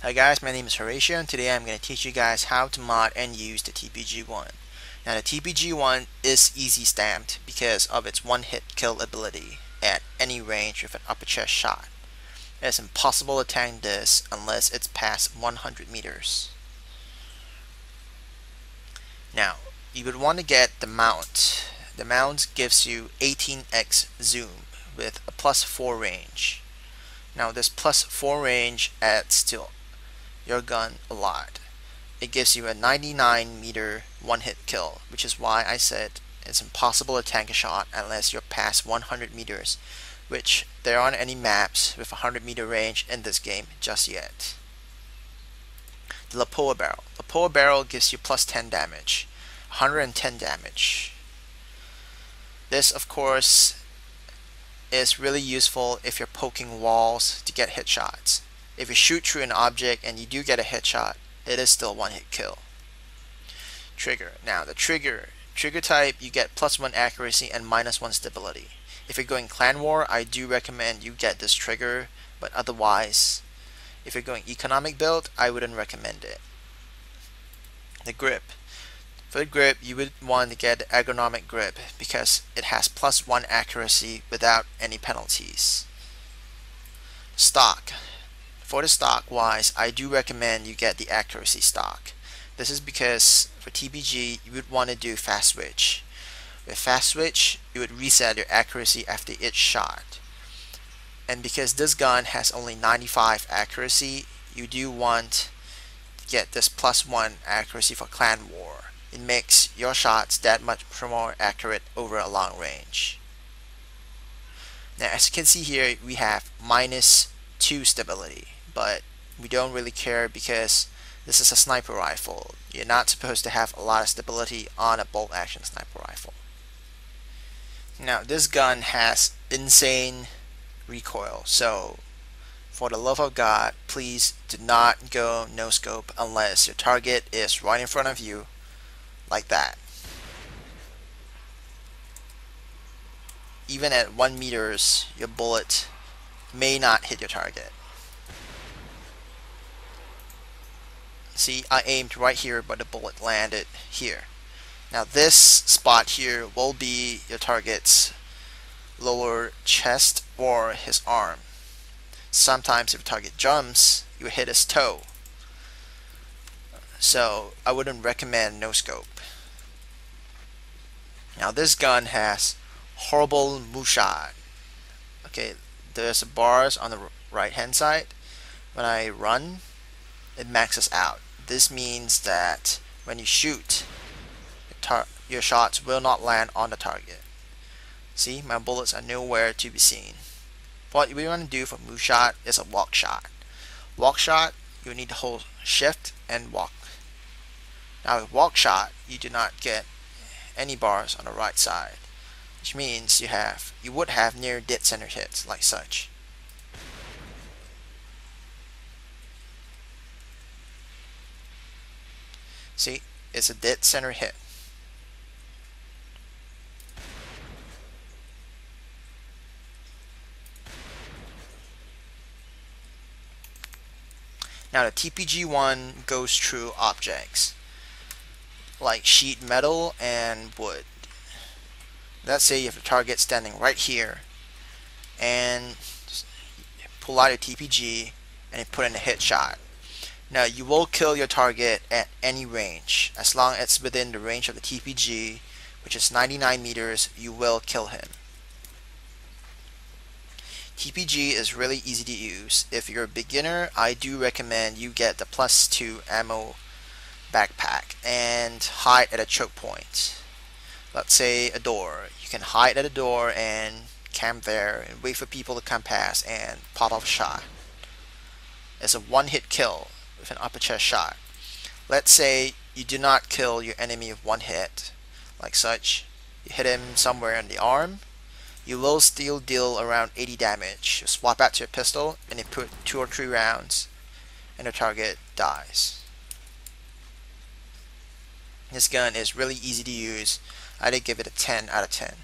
Hi guys, my name is Horatio and today I'm going to teach you guys how to mod and use the TPG-1. Now the TPG-1 is easy stamped because of its one hit kill ability at any range with an upper chest shot. It is impossible to tank this unless it's past 100 meters. Now, you would want to get the mount. The mount gives you 18x zoom with a plus 4 range. Now this plus 4 range adds to your gun a lot. It gives you a 99 meter one hit kill, which is why I said it's impossible to tank a shot unless you're past 100 meters, which there aren't any maps with 100 meter range in this game just yet. The Lapua Barrel. Lapua Barrel gives you plus 10 damage, 110 damage. This, of course, is really useful if you're poking walls to get hit shots. If you shoot through an object and you do get a headshot, it is still one hit kill. Trigger. Now the trigger, trigger type, you get plus one accuracy and minus one stability. If you're going clan war, I do recommend you get this trigger, but otherwise, if you're going economic build, I wouldn't recommend it. The grip. For the grip, you would want to get the ergonomic grip because it has plus one accuracy without any penalties. Stock. For the stock wise, I do recommend you get the accuracy stock. This is because for TPG, you would want to do fast switch. With fast switch, you would reset your accuracy after each shot. And because this gun has only 95 accuracy, you do want to get this plus 1 accuracy for clan war. It makes your shots that much more accurate over a long range. Now as you can see here, we have minus 2 stability but we don't really care because this is a sniper rifle. You're not supposed to have a lot of stability on a bolt action sniper rifle. Now this gun has insane recoil so for the love of God please do not go no scope unless your target is right in front of you like that. Even at 1 meters your bullet may not hit your target. See, I aimed right here, but the bullet landed here. Now this spot here will be your target's lower chest or his arm. Sometimes if the target jumps, you hit his toe. So I wouldn't recommend no scope. Now this gun has horrible move shot. Okay, there's bars on the right hand side. When I run, it maxes out. This means that when you shoot, your shots will not land on the target. See, my bullets are nowhere to be seen. What we want to do for move shot is a walk shot. Walk shot, you need to hold shift and walk. Now with walk shot, you do not get any bars on the right side, which means you have you would have near dead center hits like such. See, it's a dead center hit. Now the TPG-1 goes through objects like sheet metal and wood. Let's say you have a target standing right here and pull out your TPG and put in a hit shot. Now you will kill your target at any range. As long as it's within the range of the TPG, which is 99 meters, you will kill him. TPG is really easy to use. If you're a beginner, I do recommend you get the plus 2 ammo backpack and hide at a choke point. Let's say a door. You can hide at a door and camp there and wait for people to come past and pop off a shot. It's a one hit kill with an upper chest shot. Let's say you do not kill your enemy with one hit, like such. You hit him somewhere in the arm. You will still deal around 80 damage. You swap out to your pistol and you put two or three rounds and the target dies. This gun is really easy to use. I did give it a 10 out of 10.